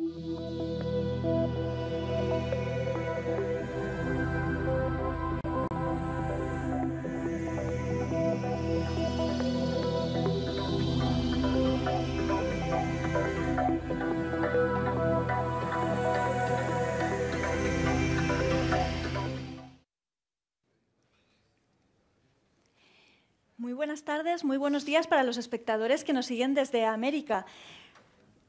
Muy buenas tardes, muy buenos días para los espectadores que nos siguen desde América.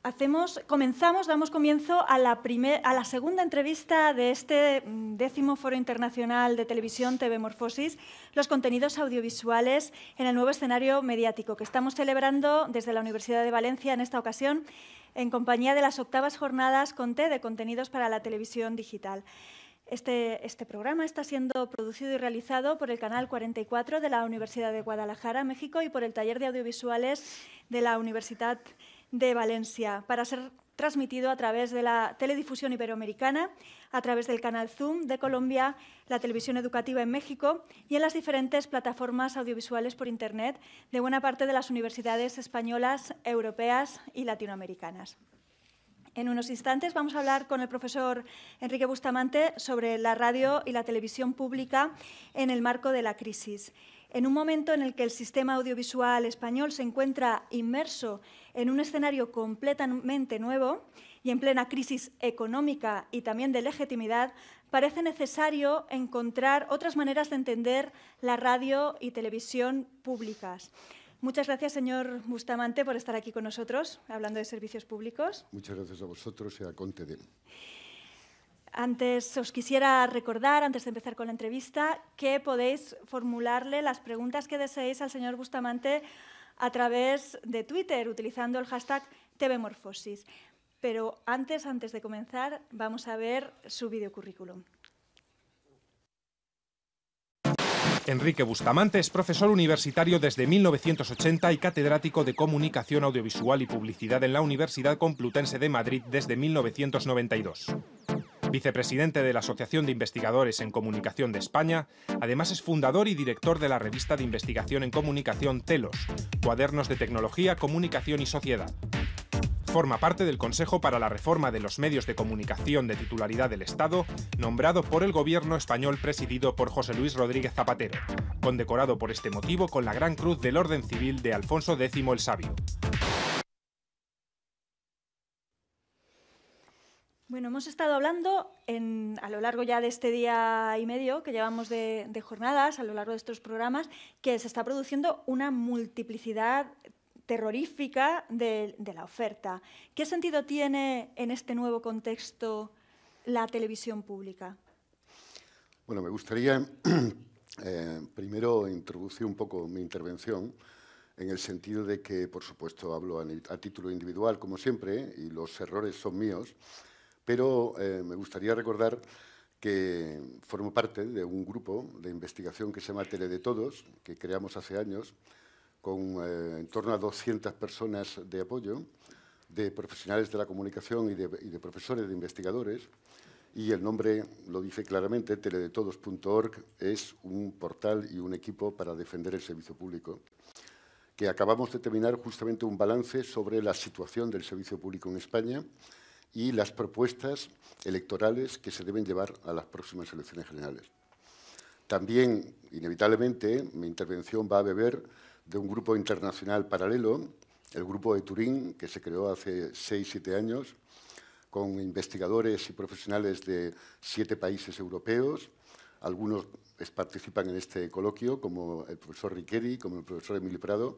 Hacemos, comenzamos, damos comienzo a la, segunda entrevista de este mm, décimo Foro Internacional de Televisión TV Morfosis, los contenidos audiovisuales en el nuevo escenario mediático que estamos celebrando desde la Universidad de Valencia en esta ocasión en compañía de las octavas jornadas CONTE de contenidos para la televisión digital. Este, este, programa está siendo producido y realizado por el Canal 44 de la Universidad de Guadalajara, México, y por el Taller de Audiovisuales de la Universidad de Valencia, para ser transmitido a través de la teledifusión iberoamericana, a través del canal Zoom de Colombia, la televisión educativa en México y en las diferentes plataformas audiovisuales por Internet de buena parte de las universidades españolas, europeas y latinoamericanas. En unos instantes vamos a hablar con el profesor Enrique Bustamante sobre la radio y la televisión pública en el marco de la crisis. En un momento en el que el sistema audiovisual español se encuentra inmerso en un escenario completamente nuevo y en plena crisis económica y también de legitimidad, parece necesario encontrar otras maneras de entender la radio y televisión públicas. Muchas gracias, señor Bustamante, por estar aquí con nosotros, hablando de servicios públicos. Muchas gracias a vosotros y a Contedem. Antes os quisiera recordar, antes de empezar con la entrevista, que podéis formularle las preguntas que deseéis al señor Bustamante a través de Twitter, utilizando el hashtag TVMorfosis. Pero antes, antes de comenzar, vamos a ver su videocurrículum. Enrique Bustamante es profesor universitario desde 1980 y catedrático de Comunicación Audiovisual y Publicidad en la Universidad Complutense de Madrid desde 1992. Vicepresidente de la Asociación de Investigadores en Comunicación de España, además es fundador y director de la revista de investigación en comunicación Telos, Cuadernos de Tecnología, Comunicación y Sociedad. Forma parte del Consejo para la Reforma de los Medios de Comunicación de titularidad del Estado, nombrado por el gobierno español presidido por José Luis Rodríguez Zapatero, condecorado por este motivo con la Gran Cruz del Orden Civil de Alfonso X el Sabio. Bueno, hemos estado hablando a lo largo ya de este día y medio que llevamos de, jornadas, a lo largo de estos programas, que se está produciendo una multiplicidad terrorífica de, la oferta. ¿Qué sentido tiene en este nuevo contexto la televisión pública? Bueno, me gustaría eh, primero introducir un poco mi intervención en el sentido de que, por supuesto, hablo a, título individual, como siempre, y los errores son míos, pero eh, me gustaría recordar que formo parte de un grupo de investigación que se llama Tele de Todos, que creamos hace años, con eh, en torno a 200 personas de apoyo, de profesionales de la comunicación y de, profesores, de investigadores. Y el nombre lo dice claramente, teledetodos.org es un portal y un equipo para defender el servicio público, que acabamos de terminar justamente un balance sobre la situación del servicio público en España y las propuestas electorales que se deben llevar a las próximas elecciones generales. También, inevitablemente, mi intervención va a beber de un grupo internacional paralelo, el Grupo de Turín, que se creó hace seis, siete años, con investigadores y profesionales de siete países europeos. Algunos participan en este coloquio, como el profesor Riqueri, como el profesor Emilio Prado,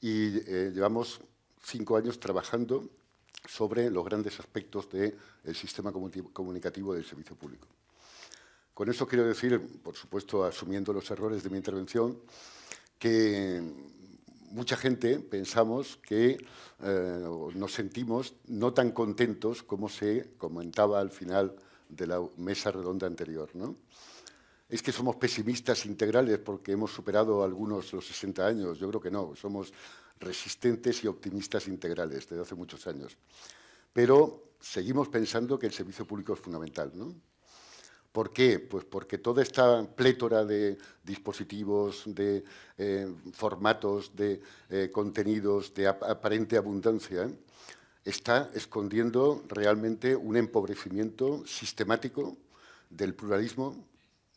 y eh, llevamos cinco años trabajando sobre los grandes aspectos del sistema comunicativo del servicio público. Con eso quiero decir, por supuesto, asumiendo los errores de mi intervención, que mucha gente pensamos que eh, nos sentimos no tan contentos como se comentaba al final de la mesa redonda anterior. ¿no? Es que somos pesimistas integrales porque hemos superado algunos los 60 años. Yo creo que no, somos resistentes y optimistas integrales desde hace muchos años. Pero seguimos pensando que el servicio público es fundamental. ¿no? ¿Por qué? Pues porque toda esta plétora de dispositivos, de eh, formatos, de eh, contenidos, de aparente abundancia, está escondiendo realmente un empobrecimiento sistemático del pluralismo,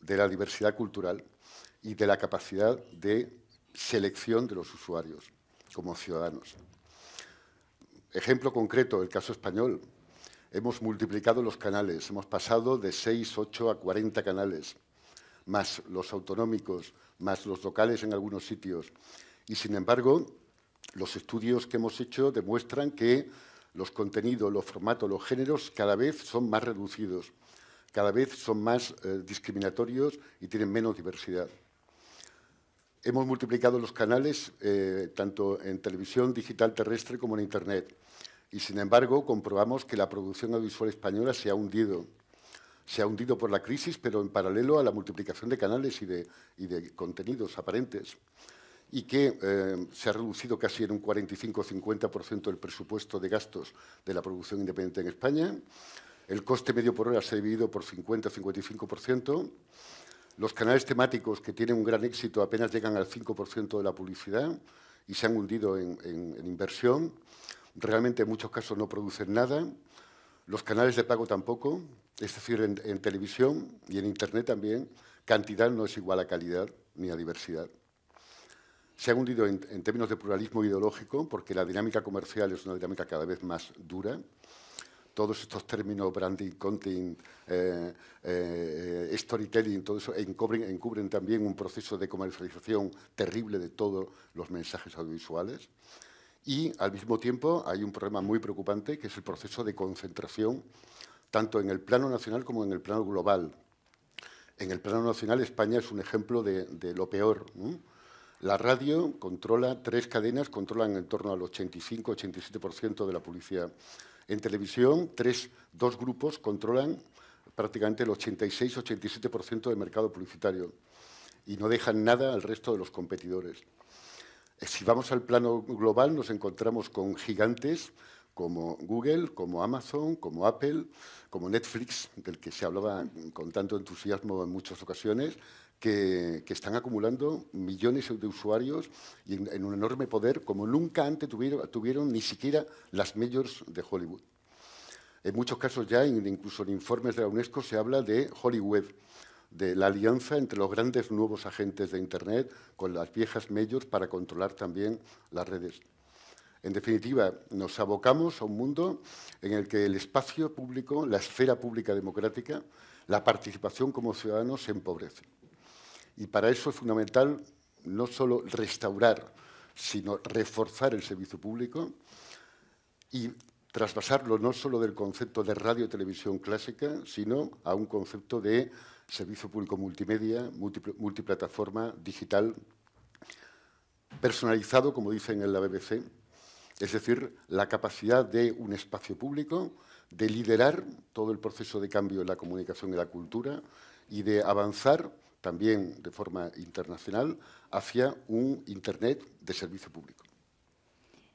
de la diversidad cultural y de la capacidad de selección de los usuarios como ciudadanos. Ejemplo concreto, el caso español. Hemos multiplicado los canales, hemos pasado de 6, 8 a 40 canales, más los autonómicos, más los locales en algunos sitios. Y, sin embargo, los estudios que hemos hecho demuestran que los contenidos, los formatos, los géneros cada vez son más reducidos, cada vez son más eh, discriminatorios y tienen menos diversidad. Hemos multiplicado los canales eh, tanto en televisión digital terrestre como en Internet. Y, sin embargo, comprobamos que la producción audiovisual española se ha hundido. Se ha hundido por la crisis, pero en paralelo a la multiplicación de canales y de, contenidos aparentes. Y que eh, se ha reducido casi en un 45-50% el presupuesto de gastos de la producción independiente en España. El coste medio por hora se ha dividido por 50-55%. Los canales temáticos que tienen un gran éxito apenas llegan al 5% de la publicidad y se han hundido en, inversión. Realmente en muchos casos no producen nada. Los canales de pago tampoco, es decir, en, televisión y en Internet también, cantidad no es igual a calidad ni a diversidad. Se han hundido en, en términos de pluralismo ideológico porque la dinámica comercial es una dinámica cada vez más dura todos estos términos, branding, content, eh, eh, storytelling, todo eso encubren, también un proceso de comercialización terrible de todos los mensajes audiovisuales. Y al mismo tiempo hay un problema muy preocupante que es el proceso de concentración, tanto en el plano nacional como en el plano global. En el plano nacional España es un ejemplo de, lo peor. La radio controla tres cadenas, controlan en torno al 85-87% de la publicidad en televisión, tres, dos grupos controlan prácticamente el 86-87% del mercado publicitario y no dejan nada al resto de los competidores. Eh, si vamos al plano global, nos encontramos con gigantes como Google, como Amazon, como Apple, como Netflix, del que se hablaba con tanto entusiasmo en muchas ocasiones, que, están acumulando millones de usuarios y en, un enorme poder como nunca antes tuvieron, tuvieron ni siquiera las majors de Hollywood. En muchos casos ya, incluso en informes de la UNESCO, se habla de Hollywood, de la alianza entre los grandes nuevos agentes de Internet con las viejas majors para controlar también las redes. En definitiva, nos abocamos a un mundo en el que el espacio público, la esfera pública democrática, la participación como ciudadanos se empobrece. Y para eso es fundamental no solo restaurar, sino reforzar el servicio público y traspasarlo no solo del concepto de radio televisión clásica, sino a un concepto de servicio público multimedia, multiplataforma, digital, personalizado, como dicen en la BBC, es decir, la capacidad de un espacio público de liderar todo el proceso de cambio en la comunicación y la cultura y de avanzar también de forma internacional, hacia un Internet de servicio público.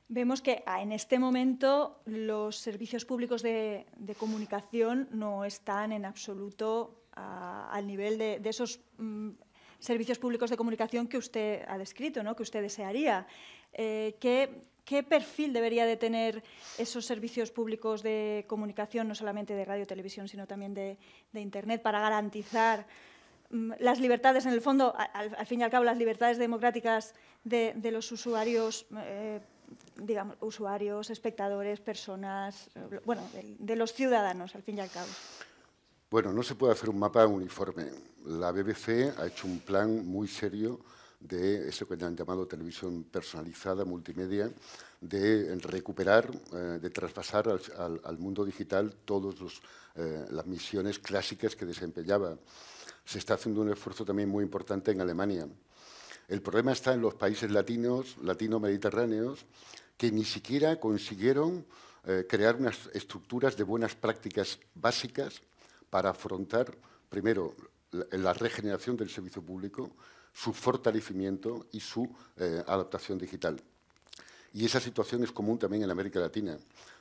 Vemos que ah, en este momento los servicios públicos de, comunicación no están en absoluto ah, al nivel de, esos mm, servicios públicos de comunicación que usted ha descrito, ¿no? que usted desearía. Eh, ¿qué, ¿Qué perfil debería de tener esos servicios públicos de comunicación, no solamente de radio y televisión, sino también de, Internet, para garantizar las libertades, en el fondo, al, fin y al cabo, las libertades democráticas de, los usuarios, eh, digamos, usuarios, espectadores, personas, eh, bueno, de, los ciudadanos, al fin y al cabo. Bueno, no se puede hacer un mapa uniforme. La BBC ha hecho un plan muy serio de eso que han llamado televisión personalizada, multimedia, de recuperar, eh, de traspasar al, mundo digital todas las misiones clásicas que desempeñaba se está haciendo un esfuerzo también muy importante en Alemania. El problema está en los países latinos, latino-mediterráneos, que ni siquiera consiguieron eh, crear unas estructuras de buenas prácticas básicas para afrontar, primero, la, regeneración del servicio público, su fortalecimiento y su eh, adaptación digital. Y esa situación es común también en América Latina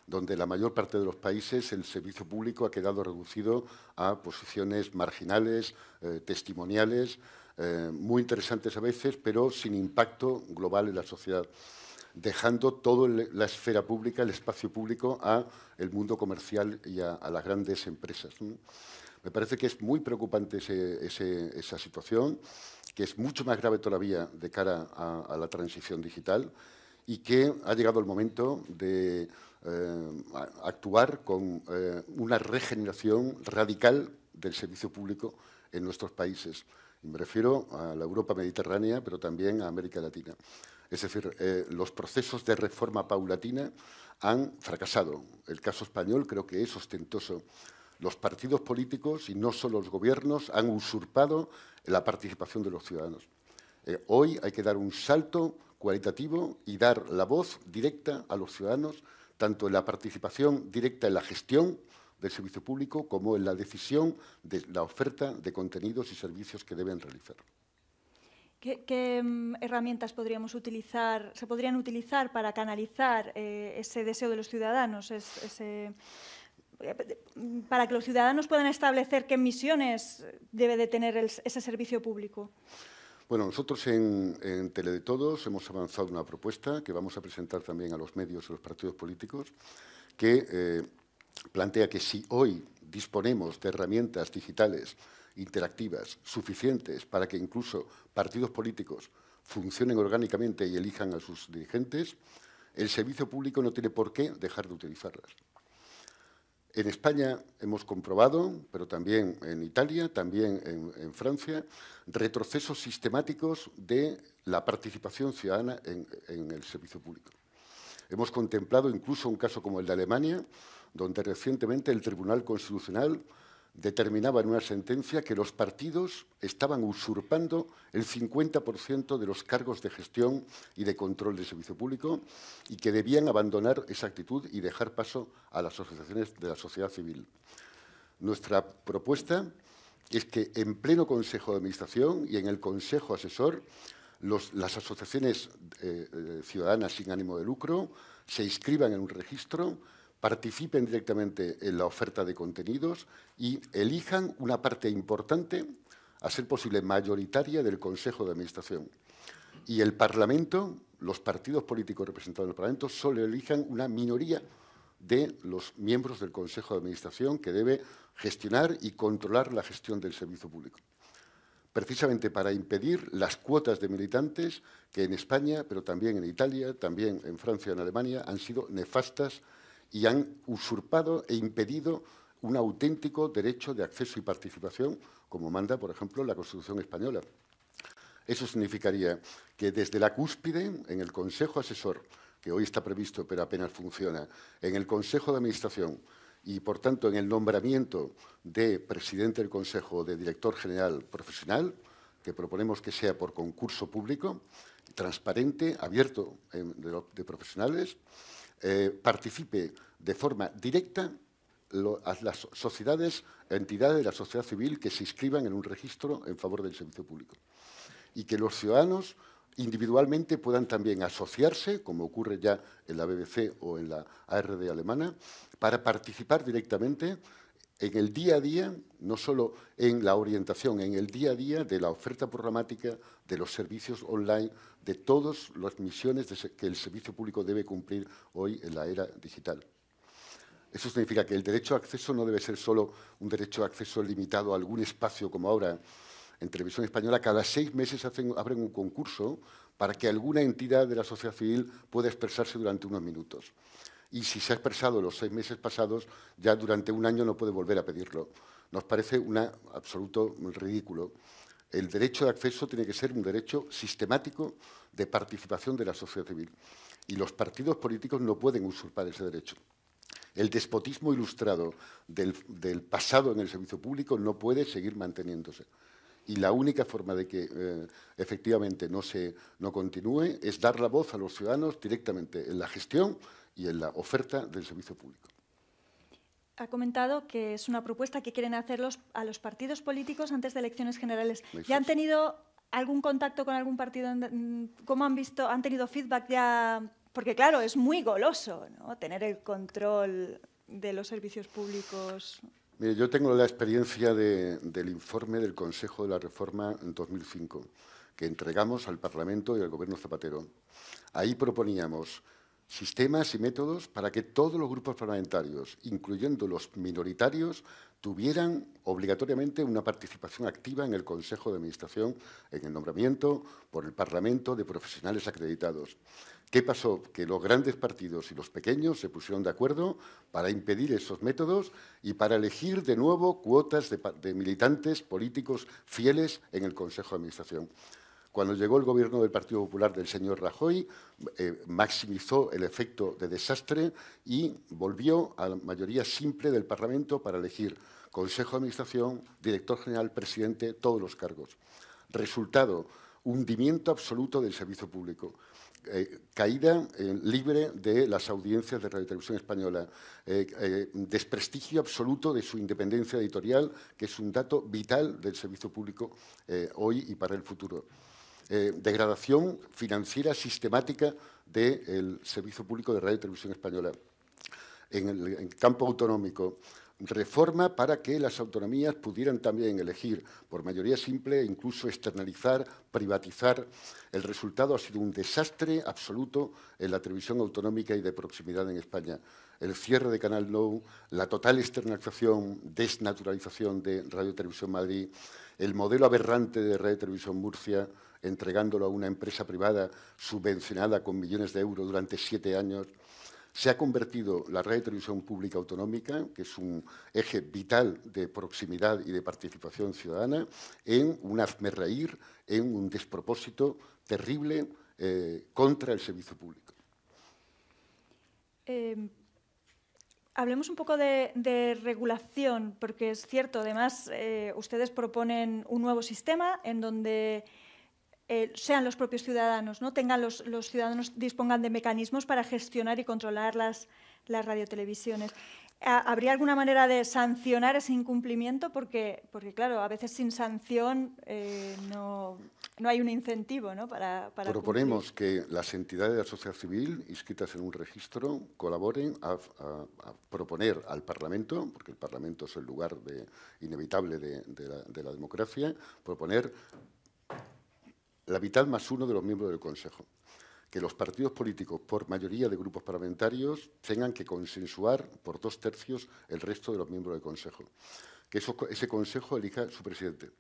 donde la mayor parte de los países el servicio público ha quedado reducido a posiciones marginales, eh, testimoniales, eh, muy interesantes a veces, pero sin impacto global en la sociedad. dejando toda la esfera pública, el espacio público, a el mundo comercial y a, las grandes empresas. Me parece que es muy preocupante esa situación, que es mucho más grave todavía de cara a, la transición digital y que ha llegado el momento de eh, actuar con eh, una regeneración radical del servicio público en nuestros países. Me refiero a la Europa mediterránea, pero también a América Latina. Es decir, eh, los procesos de reforma paulatina han fracasado. El caso español creo que es ostentoso. Los partidos políticos, y no solo los gobiernos, han usurpado la participación de los ciudadanos. Hoy hay que dar un salto cualitativo y dar la voz directa a los ciudadanos, tanto en la participación directa en la gestión del servicio público como en la decisión de la oferta de contenidos y servicios que deben realizar. ¿Qué, mm, herramientas podríamos utilizar, se podrían utilizar para canalizar eh, ese deseo de los ciudadanos, eh, para que los ciudadanos puedan establecer qué misiones debe de tener ese servicio público? Bueno, nosotros en, en Tele de Todos hemos avanzado una propuesta que vamos a presentar también a los medios y los partidos políticos, que eh, plantea que si hoy disponemos de herramientas digitales interactivas suficientes para que incluso partidos políticos funcionen orgánicamente y elijan a sus dirigentes, el servicio público no tiene por qué dejar de utilizarlas. En España hemos comprobado, pero también en Italia, también en, Francia, retrocesos sistemáticos de la participación ciudadana en el servicio público. Hemos contemplado incluso un caso como el de Alemania, donde recientemente el Tribunal Constitucional determinaba en una sentencia que los partidos estaban usurpando el 50% de los cargos de gestión y de control del servicio público y que debían abandonar esa actitud y dejar paso a las asociaciones de la sociedad civil. Nuestra propuesta es que en pleno Consejo de Administración y en el Consejo Asesor las asociaciones eh, eh, ciudadanas sin ánimo de lucro se inscriban en un registro participen directamente en la oferta de contenidos y elijan una parte importante, a ser posible mayoritaria, del Consejo de Administración. Y el Parlamento, los partidos políticos representados en el Parlamento, solo elijan una minoría de los miembros del Consejo de Administración que debe gestionar y controlar la gestión del servicio público. Precisamente para impedir las cuotas de militantes que en España, pero también en Italia, también en Francia y en Alemania, han sido nefastas y han usurpado e impedido un auténtico derecho de acceso y participación, como manda, por ejemplo, la Constitución española. Eso significaría que desde la cúspide, en el Consejo Asesor, que hoy está previsto pero apenas funciona, en el Consejo de Administración y, por tanto, en el nombramiento de presidente del Consejo de director general profesional, que proponemos que sea por concurso público, transparente, abierto de profesionales, eh, participe de forma directa a las sociedades, entidades de la sociedad civil que se inscriban en un registro en favor del servicio público. Y que los ciudadanos individualmente puedan también asociarse, como ocurre ya en la BBC o en la ARD alemana, para participar directamente en el día a día, no solo en la orientación, en el día a día de la oferta programática, de los servicios online, de todas las misiones que el servicio público debe cumplir hoy en la era digital. Eso significa que el derecho a acceso no debe ser solo un derecho a acceso limitado a algún espacio, como ahora en Televisión Española, cada seis meses abren un concurso para que alguna entidad de la sociedad civil pueda expresarse durante unos minutos y si se ha expresado los seis meses pasados, ya durante un año no puede volver a pedirlo. Nos parece un absoluto ridículo. El derecho de acceso tiene que ser un derecho sistemático de participación de la sociedad civil y los partidos políticos no pueden usurpar ese derecho. El despotismo ilustrado del, pasado en el servicio público no puede seguir manteniéndose. Y la única forma de que eh, efectivamente no, se, no continúe es dar la voz a los ciudadanos directamente en la gestión y en la oferta del servicio público. Ha comentado que es una propuesta que quieren hacer a los partidos políticos antes de elecciones generales. ¿Ya han tenido algún contacto con algún partido? ¿Cómo han visto? ¿Han tenido feedback ya? Porque claro, es muy goloso ¿no? tener el control de los servicios públicos. Mire, yo tengo la experiencia del informe del Consejo de la Reforma en 2005 que entregamos al Parlamento y al Gobierno Zapatero. Ahí proponíamos sistemas y métodos para que todos los grupos parlamentarios, incluyendo los minoritarios, tuvieran obligatoriamente una participación activa en el Consejo de Administración, en el nombramiento por el Parlamento de profesionales acreditados. ¿Qué pasó? Que los grandes partidos y los pequeños se pusieron de acuerdo para impedir esos métodos y para elegir de nuevo cuotas de, militantes políticos fieles en el Consejo de Administración. Cuando llegó el gobierno del Partido Popular del señor Rajoy, eh, maximizó el efecto de desastre y volvió a la mayoría simple del Parlamento para elegir Consejo de Administración, Director General, Presidente, todos los cargos. Resultado, hundimiento absoluto del servicio público. Eh, caída eh, libre de las audiencias de Radio Televisión Española, desprestigio absoluto de su independencia editorial, que es un dato vital del servicio público hoy y para el futuro. Eh, degradación financiera sistemática del Servicio Público de Radio y Televisión Española. En el campo autonómico, reforma para que las autonomías pudieran también elegir por mayoría simple e incluso externalizar, privatizar. El resultado ha sido un desastre absoluto en la televisión autonómica y de proximidad en España. El cierre de Canal Nou, la total externalización, desnaturalización de Radio Televisión Madrid, el modelo aberrante de Radio Televisión Murcia, entregándolo a una empresa privada subvencionada con millones de euros durante siete años, se ha convertido la radio televisión pública autonómica, que es un eje vital de proximidad y de participación ciudadana, en un hazmerreír, en un despropósito terrible eh, contra el servicio público. Em, hablemos un poco de, regulación, porque es cierto, además, eh, ustedes proponen un nuevo sistema en donde eh, sean los propios ciudadanos, ¿no? tengan los, ciudadanos dispongan de mecanismos para gestionar y controlar las, las radiotelevisiones. ¿Habría alguna manera de sancionar ese incumplimiento? Porque, porque claro, a veces sin sanción eh, no, no, hay un incentivo ¿no? para, para Proponemos que las entidades de la sociedad civil inscritas en un registro colaboren a, proponer al Parlamento, porque el Parlamento es el lugar de, inevitable de, la, de la democracia, proponer la mitad más uno de los miembros del Consejo. Que los partidos políticos, por mayoría de grupos parlamentarios, tengan que consensuar por dos tercios el resto de los miembros del Consejo. Que ese Consejo elija su presidente.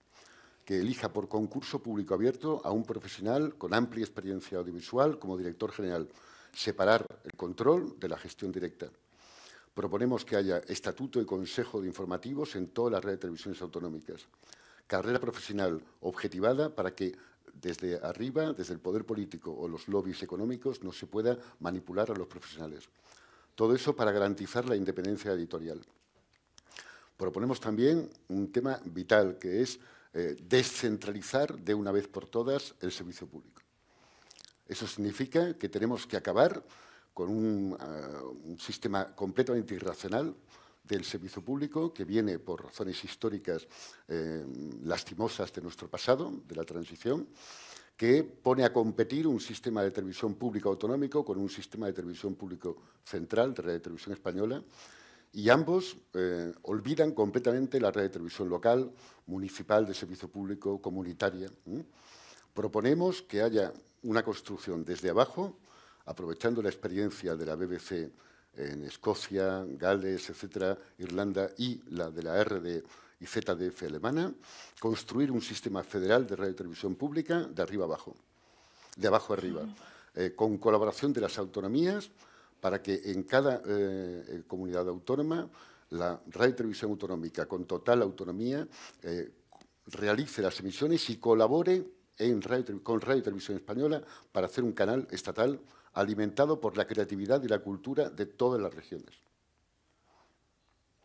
Que elija por concurso público abierto a un profesional con amplia experiencia audiovisual como director general. Separar el control de la gestión directa. Proponemos que haya estatuto y consejo de informativos en todas las redes de televisiones autonómicas. Carrera profesional objetivada para que desde arriba, desde el poder político o los lobbies económicos, no se pueda manipular a los profesionales. Todo eso para garantizar la independencia editorial. Proponemos también un tema vital, que es eh, descentralizar de una vez por todas el servicio público. Eso significa que tenemos que acabar con un, un sistema completamente irracional del servicio público, que viene por razones históricas eh, lastimosas de nuestro pasado, de la transición, que pone a competir un sistema de televisión pública autonómico con un sistema de televisión público central, de radio televisión española, y ambos eh, olvidan completamente la red de televisión local, municipal, de servicio público, comunitaria. Proponemos que haya una construcción desde abajo, aprovechando la experiencia de la BBC en Escocia, Gales, etcétera, Irlanda y la de la RD y ZDF alemana, construir un sistema federal de radio y televisión pública de arriba abajo, de abajo arriba, eh, con colaboración de las autonomías para que en cada eh, comunidad autónoma la radio y televisión autonómica con total autonomía eh, realice las emisiones y colabore con Radio y Televisión Española para hacer un canal estatal alimentado por la creatividad y la cultura de todas las regiones.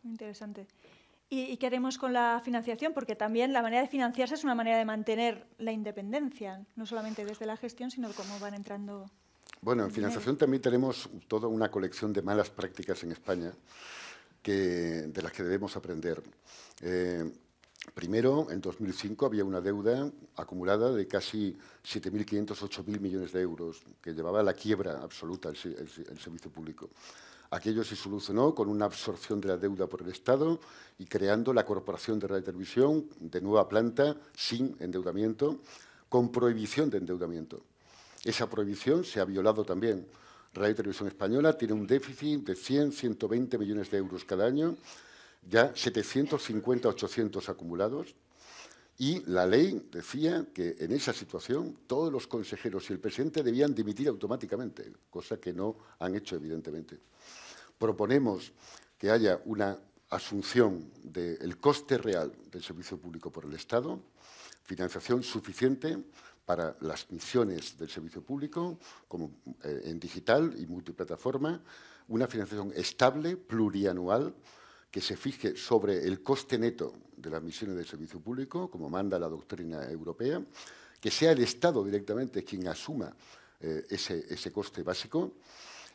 Muy interesante. ¿Y, qué haremos con la financiación? Porque también la manera de financiarse es una manera de mantener la independencia, no solamente desde la gestión, sino cómo van entrando. Bueno, en financiación también tenemos toda una colección de malas prácticas en España que, de las que debemos aprender. Eh, Primero, en 2005 había una deuda acumulada de casi 7.500, 8.000 millones de euros, que llevaba a la quiebra absoluta el, servicio público. Aquello se solucionó con una absorción de la deuda por el Estado y creando la Corporación de Radio y Televisión de nueva planta, sin endeudamiento, con prohibición de endeudamiento. Esa prohibición se ha violado también. Radio Televisión Española tiene un déficit de 100, 120 millones de euros cada año, ya 750, 800 acumulados. Y la ley decía que en esa situación todos los consejeros y el presidente debían dimitir automáticamente, cosa que no han hecho, evidentemente. Proponemos que haya una asunción del coste real del servicio público por el Estado, financiación suficiente para las misiones del servicio público, como eh, en digital y multiplataforma, una financiación estable, plurianual, que se fije sobre el coste neto de las misiones del servicio público, como manda la doctrina europea, que sea el Estado directamente quien asuma eh, ese, coste básico,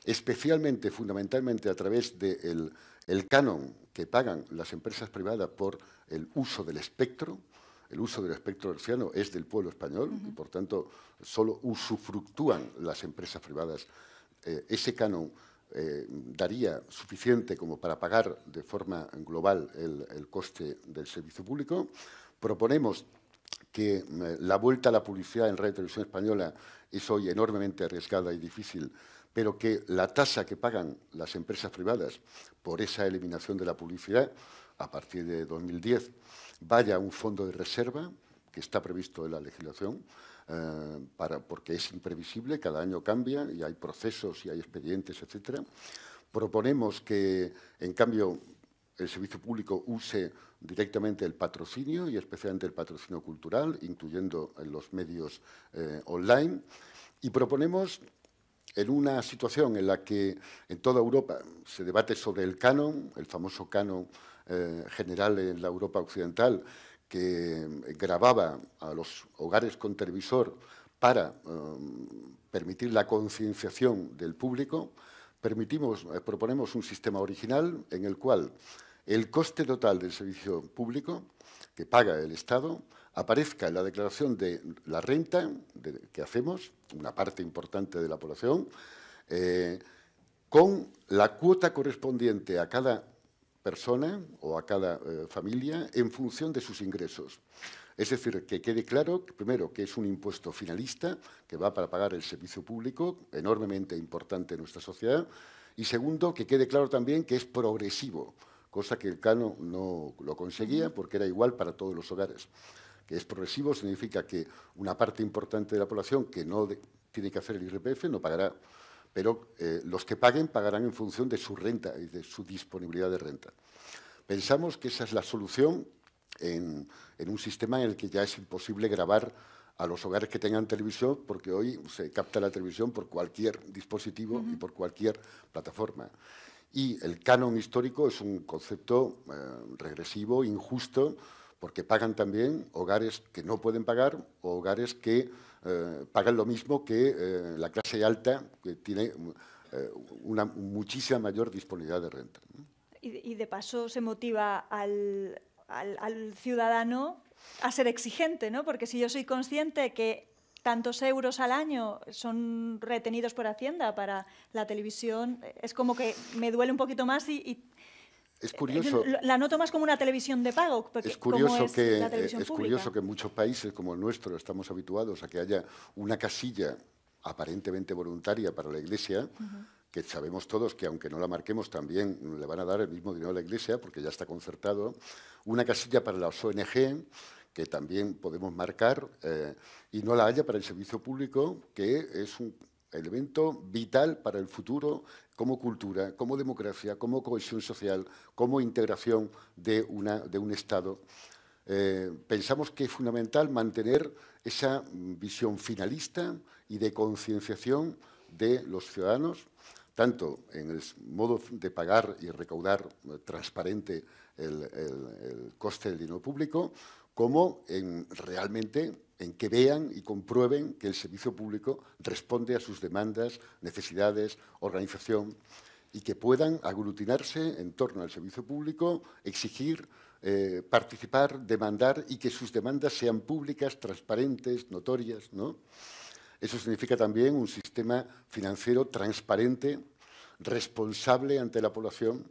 especialmente, fundamentalmente, a través del el canon que pagan las empresas privadas por el uso del espectro. El uso del espectro herciano es del pueblo español y, por tanto, solo usufructúan las empresas privadas eh, ese canon eh, daría suficiente como para pagar de forma global el, coste del servicio público. Proponemos que eh, la vuelta a la publicidad en Radio Televisión Española es hoy enormemente arriesgada y difícil, pero que la tasa que pagan las empresas privadas por esa eliminación de la publicidad a partir de 2010 vaya a un fondo de reserva que está previsto en la legislación eh, para, porque es imprevisible, cada año cambia y hay procesos y hay expedientes, etc. Proponemos que, en cambio, el servicio público use directamente el patrocinio y especialmente el patrocinio cultural, incluyendo en los medios eh, online. Y proponemos, en una situación en la que en toda Europa se debate sobre el canon, el famoso canon eh, general en la Europa occidental, que grababa a los hogares con televisor para um, permitir la concienciación del público, eh, proponemos un sistema original en el cual el coste total del servicio público que paga el Estado aparezca en la declaración de la renta que hacemos, una parte importante de la población, eh, con la cuota correspondiente a cada persona o a cada eh, familia en función de sus ingresos. Es decir, que quede claro, primero, que es un impuesto finalista que va para pagar el servicio público, enormemente importante en nuestra sociedad, y segundo, que quede claro también que es progresivo, cosa que el Cano no lo conseguía porque era igual para todos los hogares. Que es progresivo significa que una parte importante de la población que no tiene que hacer el IRPF no pagará pero eh, los que paguen pagarán en función de su renta y de su disponibilidad de renta. Pensamos que esa es la solución en, un sistema en el que ya es imposible grabar a los hogares que tengan televisión, porque hoy se capta la televisión por cualquier dispositivo y por cualquier plataforma. Y el canon histórico es un concepto eh, regresivo, injusto, porque pagan también hogares que no pueden pagar o hogares que eh, pagan lo mismo que eh, la clase alta, que tiene eh, una muchísima mayor disponibilidad de renta. Y, de paso se motiva al, ciudadano a ser exigente, ¿no? Porque si yo soy consciente que tantos euros al año son retenidos por Hacienda para la televisión, es como que me duele un poquito más y es curioso. La noto más como una televisión de pago. Es curioso, que, es curioso que en muchos países como el nuestro estamos habituados a que haya una casilla aparentemente voluntaria para la Iglesia, que sabemos todos que aunque no la marquemos también le van a dar el mismo dinero a la Iglesia porque ya está concertado, una casilla para las ONG que también podemos marcar eh, y no la haya para el servicio público, que es un elemento vital para el futuro como cultura, como democracia, como cohesión social, como integración de, un Estado. Eh, pensamos que es fundamental mantener esa visión finalista y de concienciación de los ciudadanos, tanto en el modo de pagar y recaudar transparente el, el coste del dinero público, como en realmente en que vean y comprueben que el servicio público responde a sus demandas, necesidades, organización y que puedan aglutinarse en torno al servicio público, exigir, eh, participar, demandar y que sus demandas sean públicas, transparentes, notorias. ¿no? Eso significa también un sistema financiero transparente, responsable ante la población,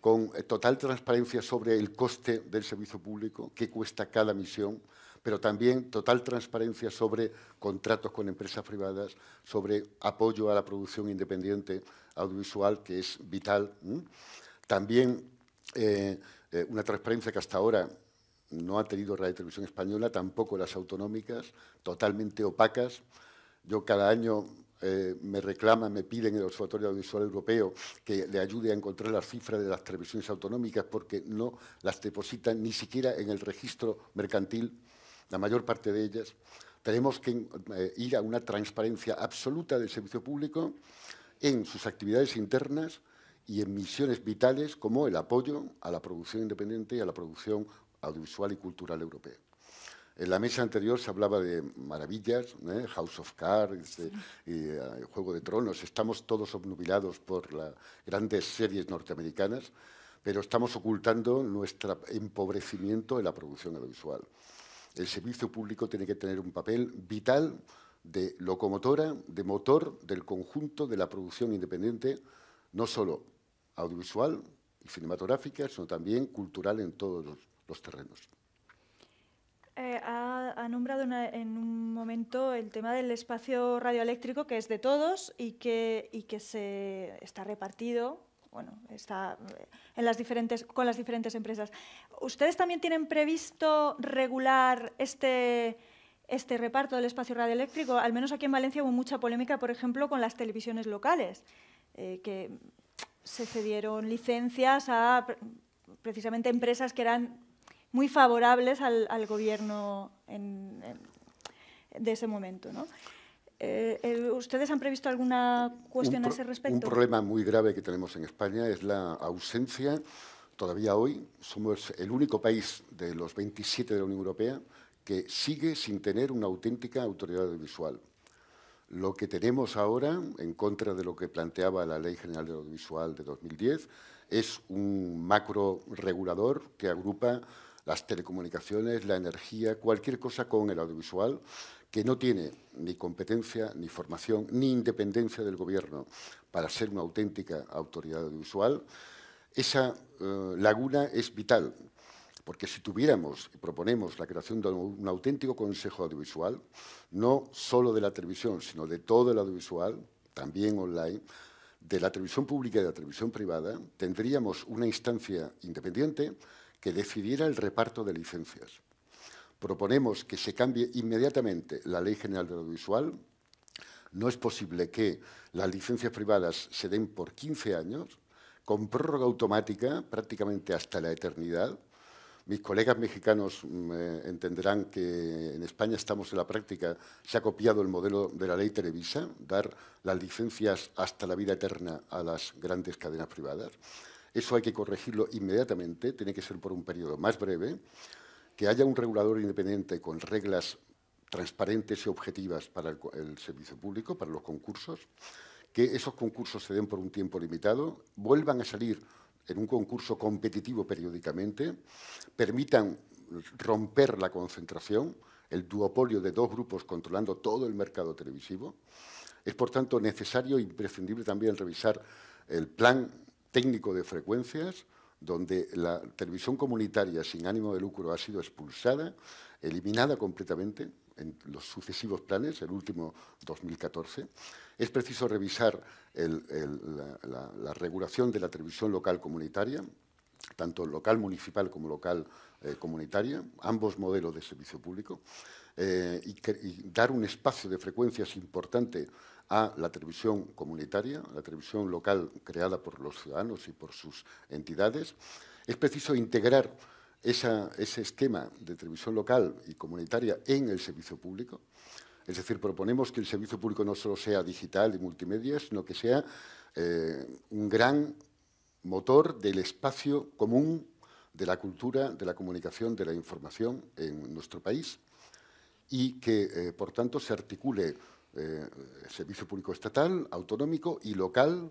con eh, total transparencia sobre el coste del servicio público, qué cuesta cada misión, pero también total transparencia sobre contratos con empresas privadas, sobre apoyo a la producción independiente audiovisual, que es vital. También eh, eh, una transparencia que hasta ahora no ha tenido Radio Televisión Española, tampoco las autonómicas, totalmente opacas. Yo cada año eh, me reclaman, me piden el Observatorio Audiovisual Europeo que le ayude a encontrar las cifras de las televisiones autonómicas porque no las depositan ni siquiera en el registro mercantil, la mayor parte de ellas. Tenemos que eh, ir a una transparencia absoluta del servicio público en sus actividades internas y en misiones vitales como el apoyo a la producción independiente y a la producción audiovisual y cultural europea. En la mesa anterior se hablaba de maravillas, ¿eh? House of Cards, y, eh, Juego de Tronos. Estamos todos obnubilados por las grandes series norteamericanas, pero estamos ocultando nuestro empobrecimiento en la producción audiovisual. El servicio público tiene que tener un papel vital de locomotora, de motor del conjunto de la producción independiente, no solo audiovisual y cinematográfica, sino también cultural en todos los, terrenos. Eh, ha, nombrado en un momento el tema del espacio radioeléctrico, que es de todos y que, y que se está repartido bueno, está en las diferentes, con las diferentes empresas. ¿Ustedes también tienen previsto regular este, este reparto del espacio radioeléctrico? Al menos aquí en Valencia hubo mucha polémica, por ejemplo, con las televisiones locales, eh, que se cedieron licencias a precisamente empresas que eran muy favorables al, gobierno de ese momento. ¿no? Eh, eh, ¿Ustedes han previsto alguna cuestión a ese respecto? Un problema muy grave que tenemos en España es la ausencia, todavía hoy, somos el único país de los 27 de la Unión Europea que sigue sin tener una auténtica autoridad audiovisual. Lo que tenemos ahora, en contra de lo que planteaba la Ley General de Audiovisual de 2010, es un macro regulador que agrupa las telecomunicaciones, la energía, cualquier cosa con el audiovisual, que no tiene ni competencia, ni formación, ni independencia del Gobierno para ser una auténtica autoridad audiovisual, esa eh, laguna es vital. Porque si tuviéramos y proponemos la creación de un auténtico Consejo Audiovisual, no solo de la televisión, sino de todo el audiovisual, también online, de la televisión pública y de la televisión privada, tendríamos una instancia independiente que decidiera el reparto de licencias. Proponemos que se cambie inmediatamente la Ley General del Audiovisual. No es posible que las licencias privadas se den por 15 años, con prórroga automática prácticamente hasta la eternidad, mis colegas mexicanos mm, eh, entenderán que en España estamos en la práctica, se ha copiado el modelo de la ley Televisa, dar las licencias hasta la vida eterna a las grandes cadenas privadas. Eso hay que corregirlo inmediatamente, tiene que ser por un periodo más breve, que haya un regulador independiente con reglas transparentes y objetivas para el servicio público, para los concursos, que esos concursos se den por un tiempo limitado, vuelvan a salir en un concurso competitivo periódicamente, permitan romper la concentración, el duopolio de dos grupos controlando todo el mercado televisivo. Es, por tanto, necesario e imprescindible también revisar el plan técnico de frecuencias, donde la televisión comunitaria sin ánimo de lucro ha sido expulsada, eliminada completamente en los sucesivos planes, el último 2014. Es preciso revisar la, regulación de la televisión local comunitaria, tanto local municipal como local eh, comunitaria, ambos modelos de servicio público, eh, y, dar un espacio de frecuencias importante a la televisión comunitaria, la televisión local creada por los ciudadanos y por sus entidades. Es preciso integrar ese esquema de televisión local y comunitaria en el servicio público. Es decir, proponemos que el servicio público no solo sea digital y multimedia, sino que sea eh, un gran motor del espacio común de la cultura, de la comunicación, de la información en nuestro país y que, eh, por tanto, se articule eh, servicio público estatal, autonómico y local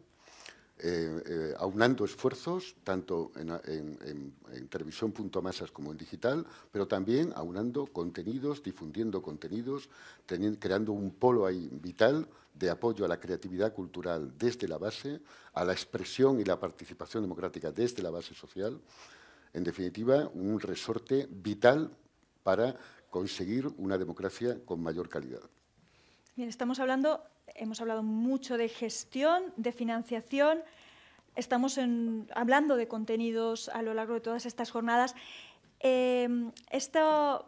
eh, eh, aunando esfuerzos tanto en, televisión punto masas como en digital, pero también aunando contenidos, difundiendo contenidos, creando un polo ahí vital de apoyo a la creatividad cultural desde la base, a la expresión y la participación democrática desde la base social. En definitiva, un resorte vital para conseguir una democracia con mayor calidad. Estamos hablando, hemos hablado mucho de gestión, de financiación, estamos hablando de contenidos a lo largo de todas estas jornadas. Em, esto,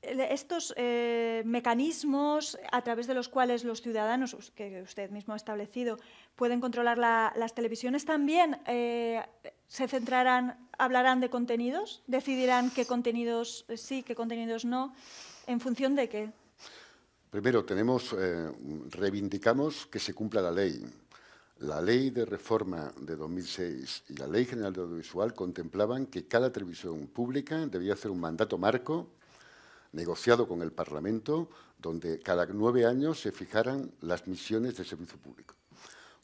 estos eh, mecanismos a través de los cuales los ciudadanos, que usted mismo ha establecido, pueden controlar las televisiones, también eh, se centrarán, hablarán de contenidos, decidirán qué contenidos sí, qué contenidos no, en función de qué. Primero, eh, reivindicamos que se cumpla la ley. La ley de reforma de 2006 y la ley general de audiovisual contemplaban que cada televisión pública debía hacer un mandato marco negociado con el Parlamento, donde cada nueve años se fijaran las misiones de servicio público.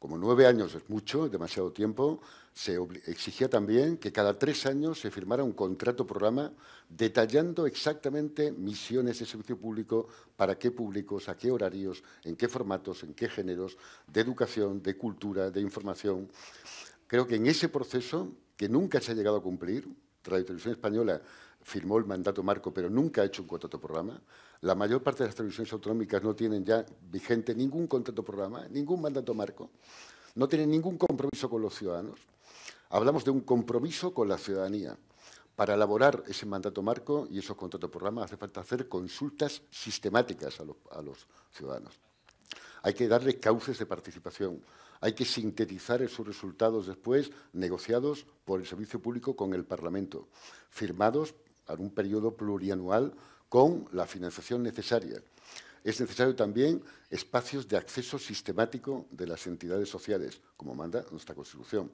Como nueve años es mucho, demasiado tiempo, se exigía también que cada tres años se firmara un contrato programa detallando exactamente misiones de servicio público, para qué públicos, a qué horarios, en qué formatos, en qué géneros, de educación, de cultura, de información. Creo que en ese proceso, que nunca se ha llegado a cumplir, Radio Televisión Española firmó el mandato marco, pero nunca ha hecho un contrato programa. La mayor parte de las televisiones autonómicas no tienen ya vigente ningún contrato programa, ningún mandato marco, no tienen ningún compromiso con los ciudadanos. Hablamos de un compromiso con la ciudadanía. Para elaborar ese mandato marco y esos contratos programa hace falta hacer consultas sistemáticas a los, a los ciudadanos. Hay que darle cauces de participación. Hay que sintetizar esos resultados después negociados por el Servicio Público con el Parlamento, firmados a un periodo plurianual con la financiación necesaria. Es necesario también espacios de acceso sistemático de las entidades sociales, como manda nuestra Constitución.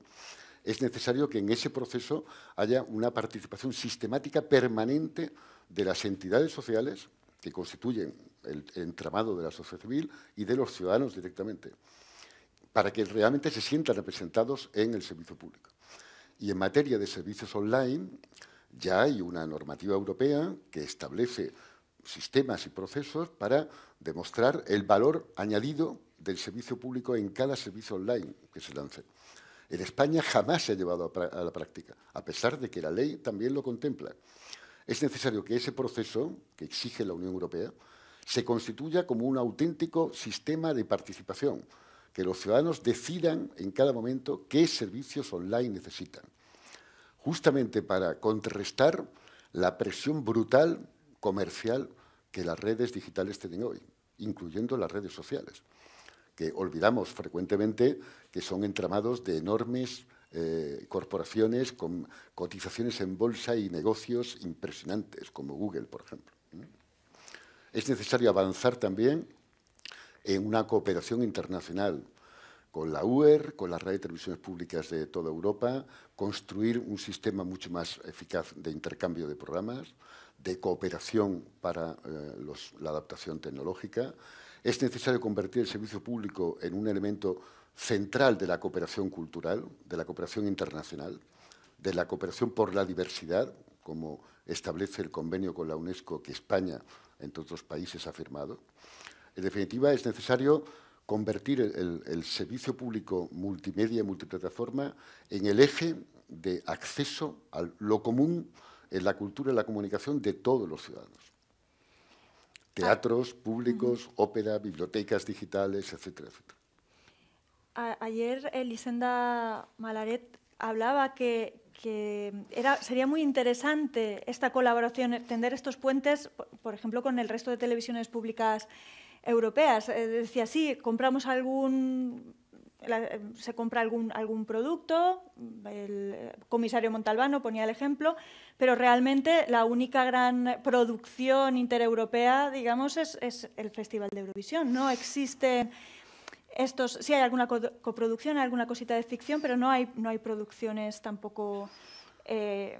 Es necesario que en ese proceso haya una participación sistemática permanente de las entidades sociales que constituyen el, entramado de la sociedad civil y de los ciudadanos directamente, para que realmente se sientan representados en el servicio público. Y en materia de servicios online, ya hay una normativa europea que establece sistemas y procesos para demostrar el valor añadido del servicio público en cada servicio online que se lance. En España jamás se ha llevado a, la práctica, a pesar de que la ley también lo contempla. Es necesario que ese proceso que exige la Unión Europea se constituya como un auténtico sistema de participación, que los ciudadanos decidan en cada momento qué servicios online necesitan justamente para contrarrestar la presión brutal comercial que las redes digitales tienen hoy, incluyendo las redes sociales, que olvidamos frecuentemente que son entramados de enormes eh, corporaciones con cotizaciones en bolsa y negocios impresionantes, como Google, por ejemplo. Es necesario avanzar también en una cooperación internacional con la UER, con las radio televisiones públicas de toda Europa, construir un sistema mucho más eficaz de intercambio de programas, de cooperación para eh, la adaptación tecnológica. Es necesario convertir el servicio público en un elemento central de la cooperación cultural, de la cooperación internacional, de la cooperación por la diversidad, como establece el convenio con la UNESCO que España, entre otros países, ha firmado. En definitiva, es necesario convertir el, servicio público multimedia y multiplataforma en el eje de acceso a lo común en la cultura y la comunicación de todos los ciudadanos. Teatros públicos, ópera, bibliotecas digitales, etcétera, etcétera. ayer Elisenda Malaret hablaba que, era, sería muy interesante esta colaboración, tender estos puentes, por ejemplo, con el resto de televisiones públicas europeas. Eh, decía, sí, compramos algún se compra algún, algún producto, el comisario Montalbano ponía el ejemplo, pero realmente la única gran producción intereuropea, digamos, es, el Festival de Eurovisión. No existen estos, sí hay alguna coproducción, alguna cosita de ficción, pero no hay, no hay producciones tampoco eh,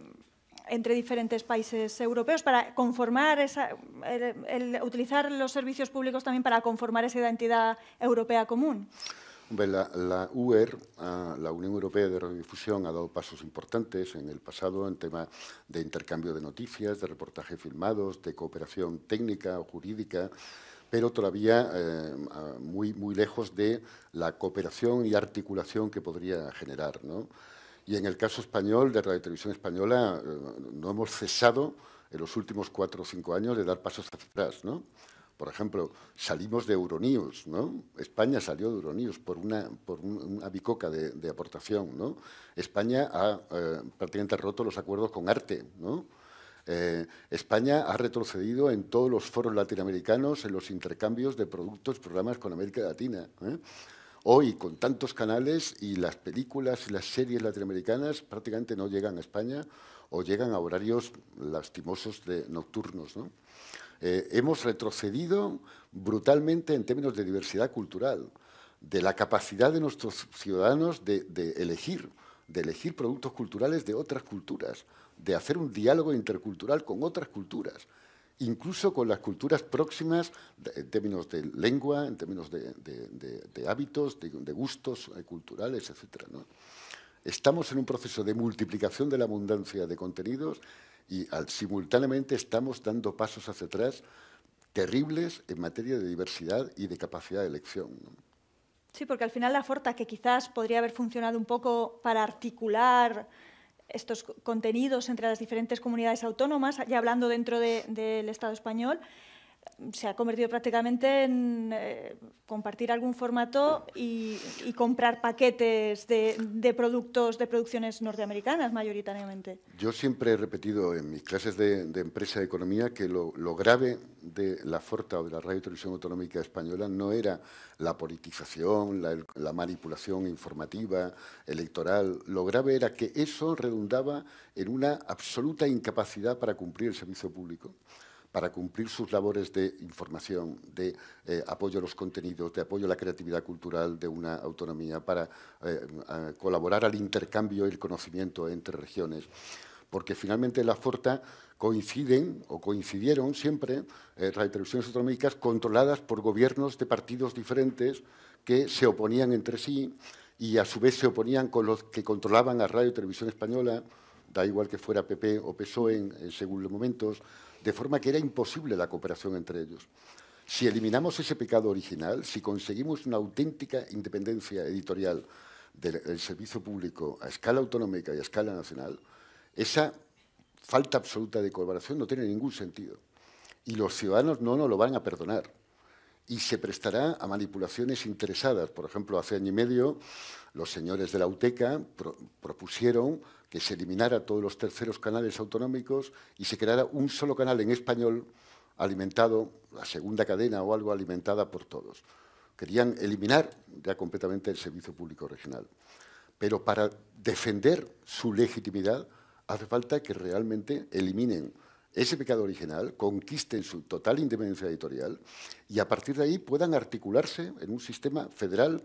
entre diferentes países europeos para conformar esa, el, utilizar los servicios públicos también para conformar esa identidad europea común? La, la, UER, ah, la Unión Europea de Radiodifusión, ha dado pasos importantes en el pasado en tema de intercambio de noticias, de reportajes filmados, de cooperación técnica o jurídica, pero todavía eh, muy, muy lejos de la cooperación y articulación que podría generar. ¿no? Y en el caso español, de Radio Televisión Española, eh, no hemos cesado en los últimos cuatro o cinco años de dar pasos atrás, ¿no? Por ejemplo, salimos de Euronews, ¿no? España salió de Euronews por una, por una bicoca de, aportación, ¿no? España ha eh, prácticamente roto los acuerdos con Arte, ¿no? Eh, España ha retrocedido en todos los foros latinoamericanos en los intercambios de productos, programas con América Latina. ¿eh? Hoy, con tantos canales y las películas y las series latinoamericanas prácticamente no llegan a España o llegan a horarios lastimosos de nocturnos. Eh, hemos retrocedido brutalmente en términos de diversidad cultural, de la capacidad de nuestros ciudadanos de elegir, de elegir productos culturales de otras culturas, de hacer un diálogo intercultural con otras culturas, incluso con las culturas próximas en términos de lengua, en términos de, hábitos, de, gustos eh, culturales, etc. Estamos en un proceso de multiplicación de la abundancia de contenidos y simultáneamente estamos dando pasos hacia atrás terribles en materia de diversidad y de capacidad de elección. Sí, porque al final la Forta, que quizás podría haber funcionado un poco para articular estos contenidos entre las diferentes comunidades autónomas, ya hablando dentro del Estado español, se ha convertido prácticamente en eh, compartir algún formato y, comprar paquetes de, productos de producciones norteamericanas mayoritariamente. Yo siempre he repetido en mis clases de, empresa de economía que lo, grave de la Forta o de la Radio Televisión Autonómica Española no era la politización, la manipulación informativa, electoral. Lo grave era que eso redundaba en una absoluta incapacidad para cumplir el servicio público para cumplir sus labores de información, de eh, apoyo a los contenidos, de apoyo a la creatividad cultural de una autonomía, para eh, colaborar al intercambio y el conocimiento entre regiones. Porque finalmente la Forta coinciden o coincidieron siempre eh, televisiones autonómicas controladas por gobiernos de partidos diferentes que se oponían entre sí y a su vez se oponían con los que controlaban a Radio y Televisión Española, da igual que fuera PP o PSOE en según los momentos, de forma que era imposible la cooperación entre ellos. Si eliminamos ese pecado original, si conseguimos una auténtica independencia editorial del, servicio público a escala autonómica y a escala nacional, esa falta absoluta de colaboración no tiene ningún sentido. Y los ciudadanos no nos lo van a perdonar. Y se prestará a manipulaciones interesadas. Por ejemplo, hace año y medio, los señores de la UTECA propusieron que se eliminara todos los terceros canales autonómicos y se creara un solo canal en español alimentado, la segunda cadena o algo alimentada por todos. Querían eliminar ya completamente el servicio público regional. Pero para defender su legitimidad hace falta que realmente eliminen ese pecado original, conquisten su total independencia editorial y a partir de ahí puedan articularse en un sistema federal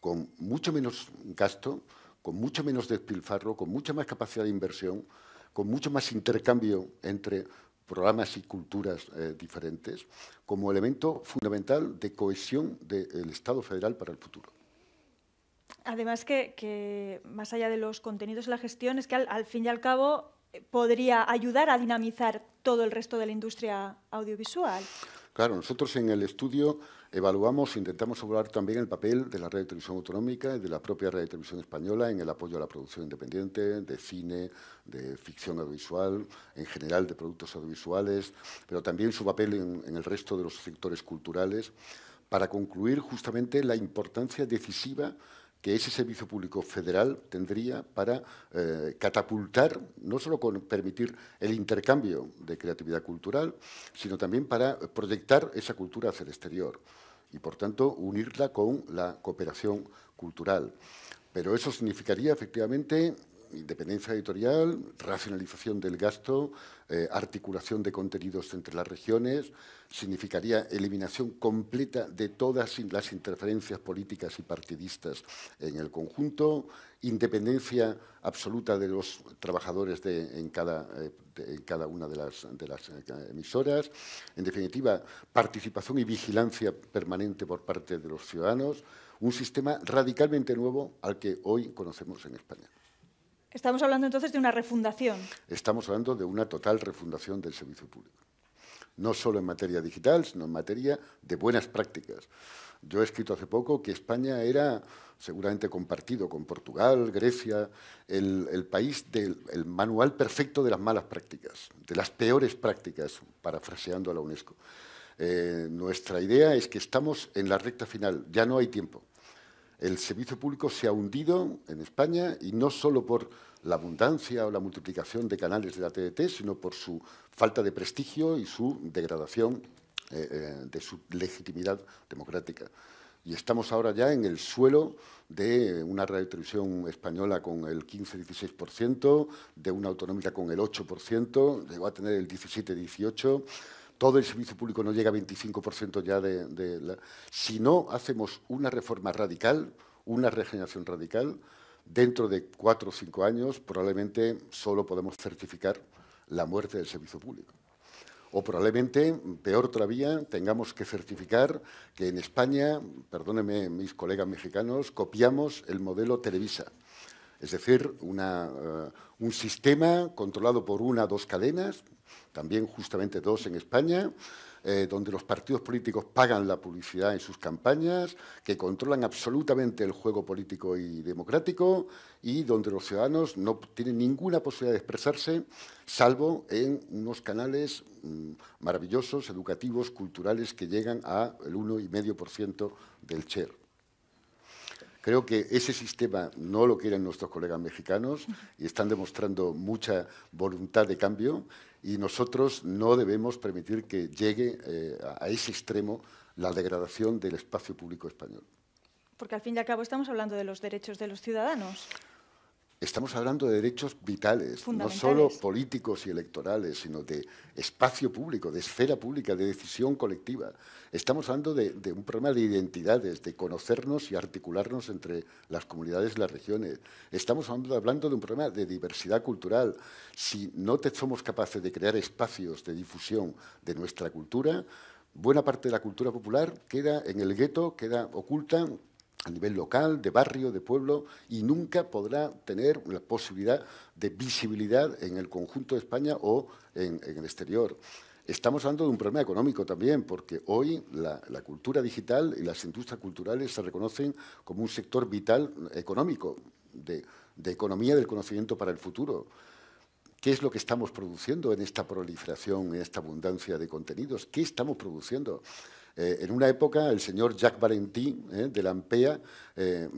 con mucho menos gasto, con mucho menos despilfarro, con mucha más capacidad de inversión, con mucho más intercambio entre programas y culturas eh, diferentes, como elemento fundamental de cohesión del Estado federal para el futuro. Además que, más allá de los contenidos y la gestión, es que al fin y al cabo podría ayudar a dinamizar todo el resto de la industria audiovisual. Claro, nosotros en el estudio evaluamos, intentamos evaluar también el papel de la red de televisión autonómica y de la propia red de televisión española en el apoyo a la producción independiente, de cine, de ficción audiovisual, en general de productos audiovisuales, pero también su papel en el resto de los sectores culturales, para concluir justamente la importancia decisiva que ese servicio público federal tendría para eh, catapultar, no solo con permitir el intercambio de creatividad cultural, sino también para proyectar esa cultura hacia el exterior y, por tanto, unirla con la cooperación cultural. Pero eso significaría, efectivamente, independencia editorial, racionalización del gasto, eh, articulación de contenidos entre las regiones, significaría eliminación completa de todas las interferencias políticas y partidistas en el conjunto, independencia absoluta de los trabajadores de, en, cada, eh, una de las, de las eh, emisoras, en definitiva, participación y vigilancia permanente por parte de los ciudadanos, un sistema radicalmente nuevo al que hoy conocemos en España. Estamos hablando entonces de una refundación. Estamos hablando de una total refundación del servicio público. no solo en materia digital, sino en materia de buenas prácticas. Yo he escrito hace poco que España era, seguramente compartido con Portugal, Grecia, el, país del el manual perfecto de las malas prácticas, de las peores prácticas, parafraseando a la UNESCO. Eh, nuestra idea es que estamos en la recta final, ya no hay tiempo. El servicio público se ha hundido en España y no solo por la abundancia o la multiplicación de canales de la TDT, sino por su falta de prestigio y su degradación eh, eh, de su legitimidad democrática. Y estamos ahora ya en el suelo de una radio televisión española con el 15-16%, de una autonómica con el 8%, llegó a tener el 17-18%, todo el servicio público no llega a 25% ya de, la... Si no hacemos una reforma radical, una regeneración radical, dentro de cuatro o cinco años probablemente solo podemos certificar la muerte del servicio público. O probablemente, peor todavía, tengamos que certificar que en España, perdónenme mis colegas mexicanos, copiamos el modelo Televisa. Es decir, eh, un sistema controlado por una o dos cadenas, también justamente dos en España, eh, donde los partidos políticos pagan la publicidad en sus campañas, que controlan absolutamente el juego político y democrático y donde los ciudadanos no tienen ninguna posibilidad de expresarse, salvo en unos canales mm, maravillosos, educativos, culturales, que llegan al 1,5% del share. Creo que ese sistema no lo quieren nuestros colegas mexicanos y están demostrando mucha voluntad de cambio y nosotros no debemos permitir que llegue eh, a ese extremo la degradación del espacio público español. Porque al fin y al cabo estamos hablando de los derechos de los ciudadanos. Estamos hablando de derechos vitales, no solo políticos y electorales, sino de espacio público, de esfera pública, de decisión colectiva. Estamos hablando de, un problema de identidades, de conocernos y articularnos entre las comunidades y las regiones. Estamos hablando de un problema de diversidad cultural. Si no somos capaces de crear espacios de difusión de nuestra cultura, buena parte de la cultura popular queda en el gueto, queda oculta a nivel local, de barrio, de pueblo, y nunca podrá tener la posibilidad de visibilidad en el conjunto de España o en, el exterior. Estamos hablando de un problema económico también, porque hoy la, cultura digital y las industrias culturales se reconocen como un sector vital económico, de, economía del conocimiento para el futuro. ¿Qué es lo que estamos produciendo en esta proliferación, en esta abundancia de contenidos? ¿Qué estamos produciendo? Eh, en una época, el señor Jacques Valentin, eh, de la AMPEA, eh,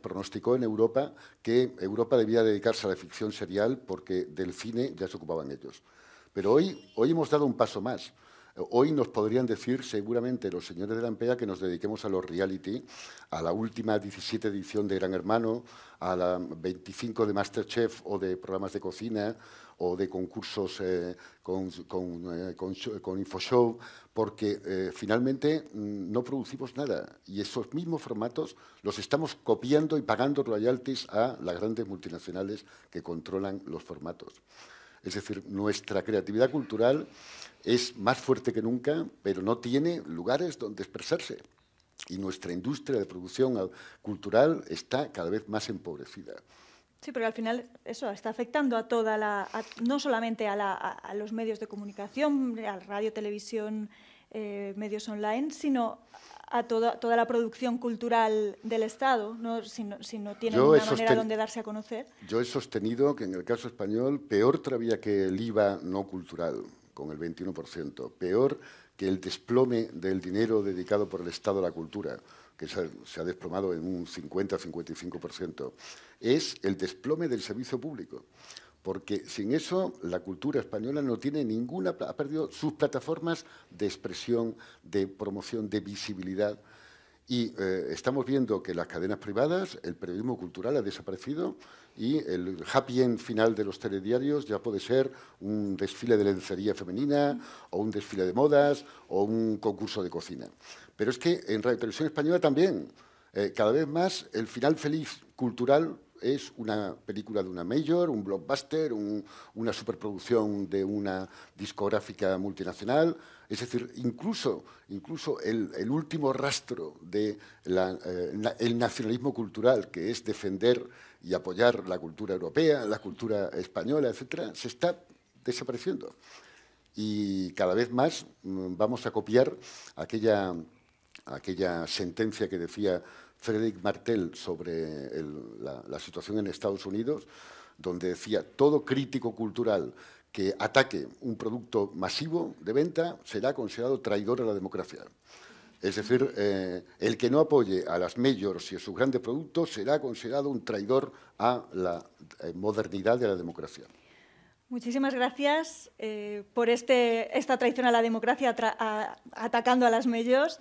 pronosticó en Europa que Europa debía dedicarse a la ficción serial porque del cine ya se ocupaban ellos. Pero hoy, hoy hemos dado un paso más. Hoy nos podrían decir seguramente los señores de la AMPEA que nos dediquemos a los reality, a la última 17 edición de Gran Hermano, a la 25 de Masterchef o de programas de cocina, o de concursos eh, eh, con, InfoShow, porque eh, finalmente mm, no producimos nada y esos mismos formatos los estamos copiando y pagando royalties a las grandes multinacionales que controlan los formatos. Es decir, nuestra creatividad cultural es más fuerte que nunca, pero no tiene lugares donde expresarse. Y nuestra industria de producción cultural está cada vez más empobrecida. Sí, porque al final eso está afectando a toda la, no solamente a, los medios de comunicación, a radio, televisión, eh, medios online, sino a toda, toda la producción cultural del Estado, ¿no? si, no, si no tiene una manera donde darse a conocer. Yo he sostenido que en el caso español, peor todavía que el IVA no cultural, con el 21%, peor que el desplome del dinero dedicado por el Estado a la cultura que se ha, desplomado en un 50-55%, es el desplome del servicio público. Porque sin eso la cultura española no tiene ninguna, ha perdido sus plataformas de expresión, de promoción, de visibilidad. Y eh, estamos viendo que las cadenas privadas, el periodismo cultural ha desaparecido y el happy end final de los telediarios ya puede ser un desfile de lencería femenina o un desfile de modas o un concurso de cocina. Pero es que en Radio Televisión Española también, eh, cada vez más, el final feliz cultural es una película de una major, un blockbuster, una superproducción de una discográfica multinacional. Es decir, incluso, incluso el, último rastro del de eh, nacionalismo cultural, que es defender y apoyar la cultura europea, la cultura española, etcétera, se está desapareciendo. y cada vez más mm, vamos a copiar aquella, aquella sentencia que decía Frederick Martel sobre la, situación en Estados Unidos, donde decía todo crítico cultural que ataque un producto masivo de venta será considerado traidor a la democracia. Es decir, eh, el que no apoye a las majors y a sus grandes productos será considerado un traidor a la eh, modernidad de la democracia. Muchísimas gracias eh, por este, esta traición a la democracia atacando a las majors.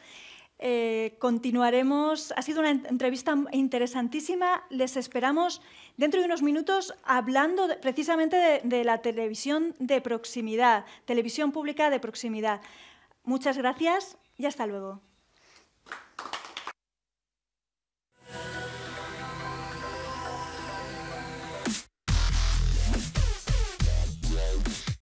Continuaremos. Ha sido una entrevista interesantísima. Les esperamos dentro de unos minutos hablando precisamente de la televisión de proximidad, televisión pública de proximidad. Muchas gracias y hasta luego.